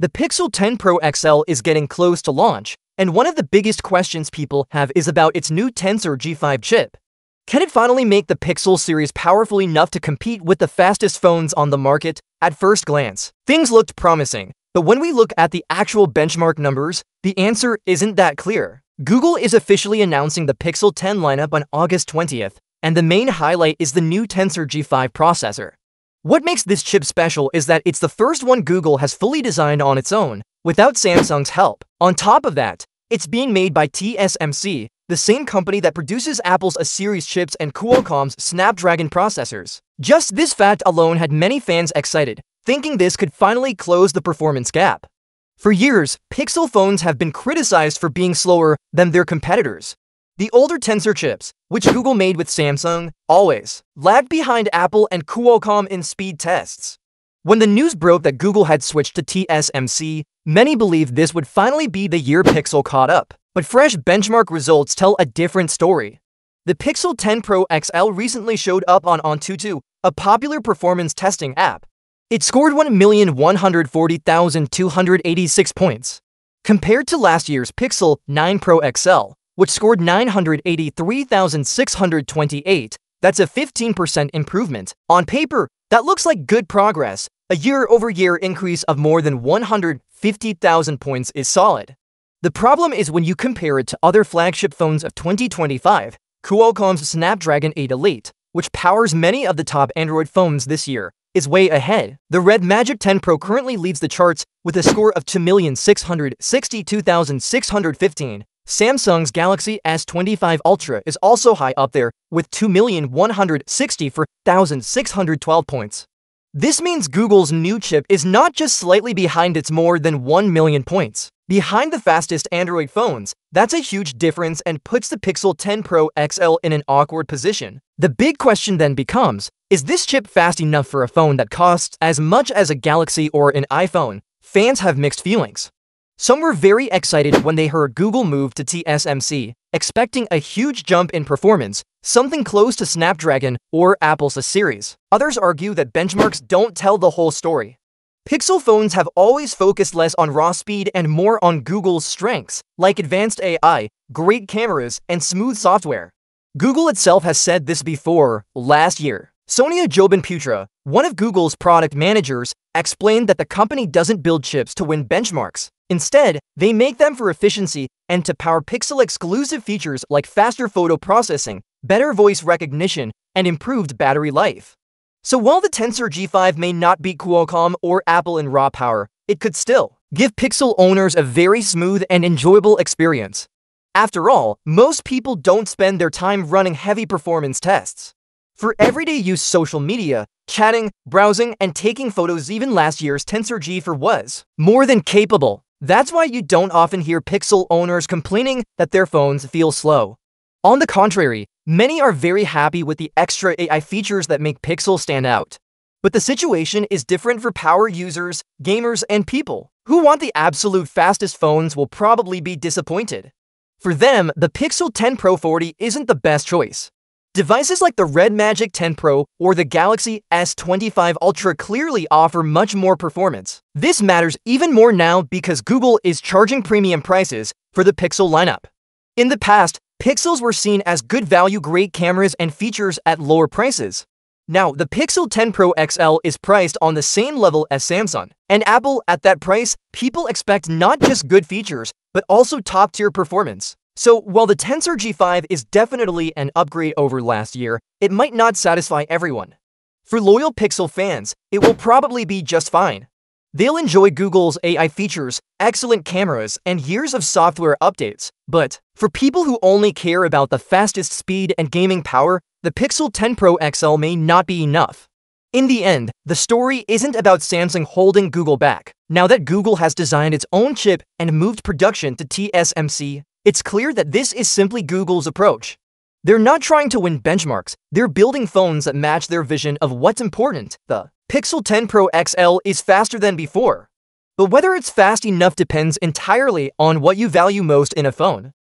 The Pixel 10 Pro XL is getting close to launch, and one of the biggest questions people have is about its new Tensor G5 chip. Can it finally make the Pixel series powerful enough to compete with the fastest phones on the market? At first glance, things looked promising, but when we look at the actual benchmark numbers, the answer isn't that clear. Google is officially announcing the Pixel 10 lineup on August 20th, and the main highlight is the new Tensor G5 processor. What makes this chip special is that it's the first one Google has fully designed on its own, without Samsung's help. On top of that, it's being made by TSMC, the same company that produces Apple's A-series chips and Qualcomm's Snapdragon processors. Just this fact alone had many fans excited, thinking this could finally close the performance gap. For years, Pixel phones have been criticized for being slower than their competitors. The older Tensor chips, which Google made with Samsung, always lagged behind Apple and Qualcomm in speed tests. When the news broke that Google had switched to TSMC, many believed this would finally be the year Pixel caught up. But fresh benchmark results tell a different story. The Pixel 10 Pro XL recently showed up on AnTuTu, a popular performance testing app. It scored 1,140,286 points. Compared to last year's Pixel 9 Pro XL, which scored 983,628, that's a 15% improvement. On paper, that looks like good progress. A year-over-year -year increase of more than 150,000 points is solid. The problem is when you compare it to other flagship phones of 2025, Qualcomm's Snapdragon 8 Elite, which powers many of the top Android phones this year, is way ahead. The Red Magic 10 Pro currently leads the charts with a score of 2,662,615. Samsung's Galaxy S25 Ultra is also high up there with 2,164,612 points. This means Google's new chip is not just slightly behind its more than 1 million points. Behind the fastest Android phones, that's a huge difference and puts the Pixel 10 Pro XL in an awkward position. The big question then becomes, is this chip fast enough for a phone that costs as much as a Galaxy or an iPhone? Fans have mixed feelings. Some were very excited when they heard Google move to TSMC, expecting a huge jump in performance, something close to Snapdragon or Apple's A-series. Others argue that benchmarks don't tell the whole story. Pixel phones have always focused less on raw speed and more on Google's strengths, like advanced AI, great cameras, and smooth software. Google itself has said this before, last year. Soniya Jobanputra, one of Google's product managers, explained that the company doesn't build chips to win benchmarks. Instead, they make them for efficiency and to power Pixel-exclusive features like faster photo processing, better voice recognition, and improved battery life. So while the Tensor G5 may not beat Qualcomm or Apple in raw power, it could still give Pixel owners a very smooth and enjoyable experience. After all, most people don't spend their time running heavy performance tests. For everyday use social media, chatting, browsing, and taking photos even last year's Tensor G4 was more than capable. That's why you don't often hear Pixel owners complaining that their phones feel slow. On the contrary, many are very happy with the extra AI features that make Pixel stand out. But the situation is different for power users, gamers, and people who want the absolute fastest phones will probably be disappointed. For them, the Pixel 10 Pro 40 isn't the best choice. Devices like the Red Magic 10 Pro or the Galaxy S25 Ultra clearly offer much more performance. This matters even more now because Google is charging premium prices for the Pixel lineup. In the past, Pixels were seen as good value great cameras and features at lower prices. Now, the Pixel 10 Pro XL is priced on the same level as Samsung, and Apple at that price, people expect not just good features, but also top-tier performance. So while the Tensor G5 is definitely an upgrade over last year, it might not satisfy everyone. For loyal Pixel fans, it will probably be just fine. They'll enjoy Google's AI features, excellent cameras, and years of software updates. But for people who only care about the fastest speed and gaming power, the Pixel 10 Pro XL may not be enough. In the end, the story isn't about Samsung holding Google back. Now that Google has designed its own chip and moved production to TSMC, it's clear that this is simply Google's approach. They're not trying to win benchmarks, they're building phones that match their vision of what's important. The Pixel 10 Pro XL is faster than before. But whether it's fast enough depends entirely on what you value most in a phone.